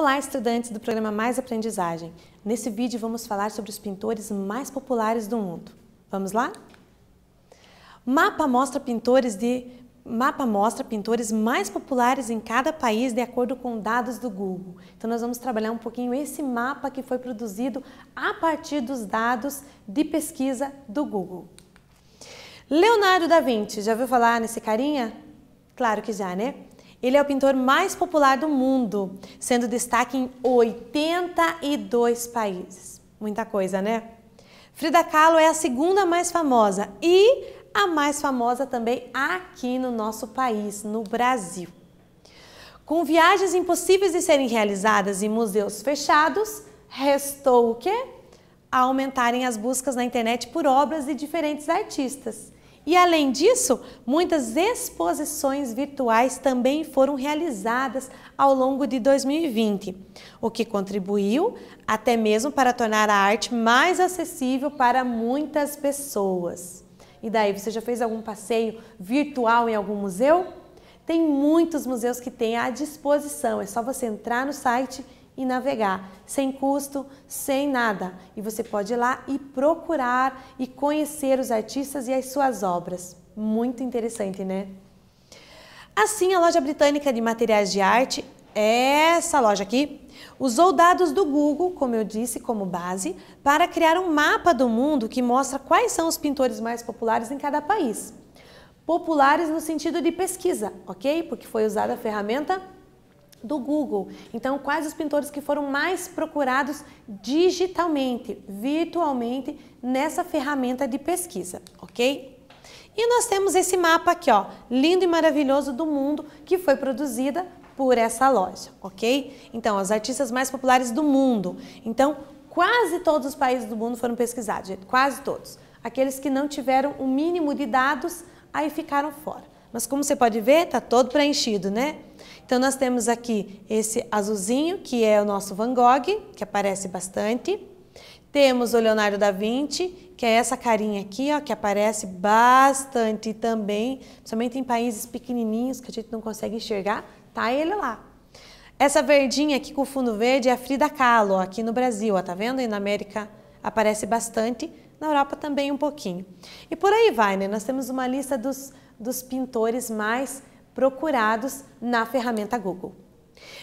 Olá, estudantes do programa Mais Aprendizagem. Nesse vídeo vamos falar sobre os pintores mais populares do mundo. Vamos lá? Mapa mostra pintores de mapa mostra pintores mais populares em cada país de acordo com dados do Google. Então nós vamos trabalhar um pouquinho esse mapa que foi produzido a partir dos dados de pesquisa do Google. Leonardo da Vinci, já ouviu falar nesse carinha? Claro que já, né? Ele é o pintor mais popular do mundo, sendo destaque em 82 países. Muita coisa, né? Frida Kahlo é a segunda mais famosa e a mais famosa também aqui no nosso país, no Brasil. Com viagens impossíveis de serem realizadas em museus fechados, restou o quê? Aumentarem as buscas na internet por obras de diferentes artistas. E além disso, muitas exposições virtuais também foram realizadas ao longo de 2020, o que contribuiu até mesmo para tornar a arte mais acessível para muitas pessoas. E daí, você já fez algum passeio virtual em algum museu? Tem muitos museus que têm à disposição, é só você entrar no site e navegar, sem custo, sem nada. E você pode ir lá e procurar e conhecer os artistas e as suas obras. Muito interessante, né? Assim, a loja britânica de materiais de arte, essa loja aqui, usou dados do Google, como eu disse, como base, para criar um mapa do mundo que mostra quais são os pintores mais populares em cada país. Populares no sentido de pesquisa, ok? Porque foi usada a ferramenta do Google. Então, quais os pintores que foram mais procurados digitalmente, virtualmente, nessa ferramenta de pesquisa, ok? E nós temos esse mapa aqui, ó, lindo e maravilhoso do mundo, que foi produzida por essa loja, ok? Então, os artistas mais populares do mundo. Então, quase todos os países do mundo foram pesquisados, quase todos. Aqueles que não tiveram o mínimo de dados, aí ficaram fora. Mas como você pode ver, está todo preenchido, né? Então nós temos aqui esse azulzinho, que é o nosso Van Gogh, que aparece bastante. Temos o Leonardo da Vinci, que é essa carinha aqui, ó, que aparece bastante também, principalmente em países pequenininhos que a gente não consegue enxergar, tá ele lá. Essa verdinha aqui com fundo verde é a Frida Kahlo, aqui no Brasil, ó, tá vendo? E na América aparece bastante, na Europa também um pouquinho. E por aí vai, né? Nós temos uma lista dos dos pintores mais procurados na ferramenta Google.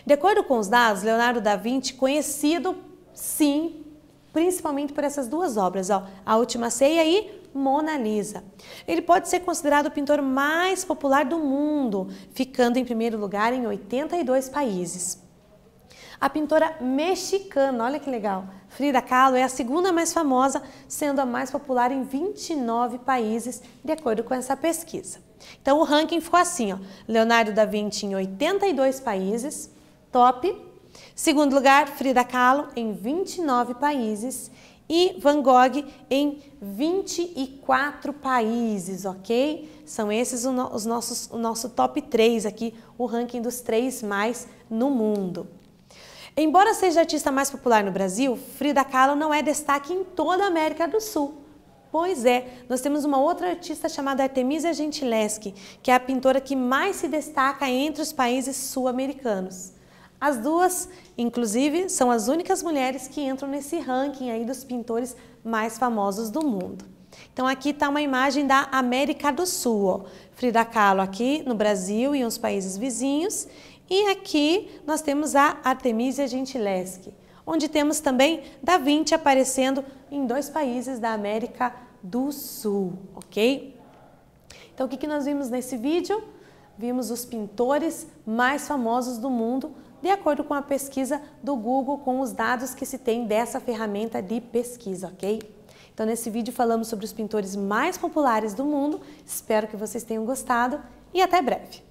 De acordo com os dados, Leonardo da Vinci, conhecido sim, principalmente por essas duas obras, ó, A Última Ceia e Mona Lisa. Ele pode ser considerado o pintor mais popular do mundo, ficando em primeiro lugar em 82 países. A pintora mexicana, olha que legal, Frida Kahlo é a segunda mais famosa, sendo a mais popular em 29 países, de acordo com essa pesquisa. Então o ranking ficou assim, ó, Leonardo da Vinci em 82 países, top. Segundo lugar, Frida Kahlo em 29 países e Van Gogh em 24 países, ok? São esses os nossos, o nosso top 3 aqui, o ranking dos três mais no mundo. Embora seja a artista mais popular no Brasil, Frida Kahlo não é destaque em toda a América do Sul. Pois é, nós temos uma outra artista chamada Artemisia Gentileschi, que é a pintora que mais se destaca entre os países sul-americanos. As duas, inclusive, são as únicas mulheres que entram nesse ranking aí dos pintores mais famosos do mundo. Então aqui está uma imagem da América do Sul, ó. Frida Kahlo aqui no Brasil e uns países vizinhos e aqui nós temos a Artemisia Gentileschi, onde temos também Da Vinci aparecendo em dois países da América do Sul, ok? Então o que, que nós vimos nesse vídeo? Vimos os pintores mais famosos do mundo, de acordo com a pesquisa do Google, com os dados que se tem dessa ferramenta de pesquisa, ok? Então nesse vídeo falamos sobre os pintores mais populares do mundo, espero que vocês tenham gostado e até breve!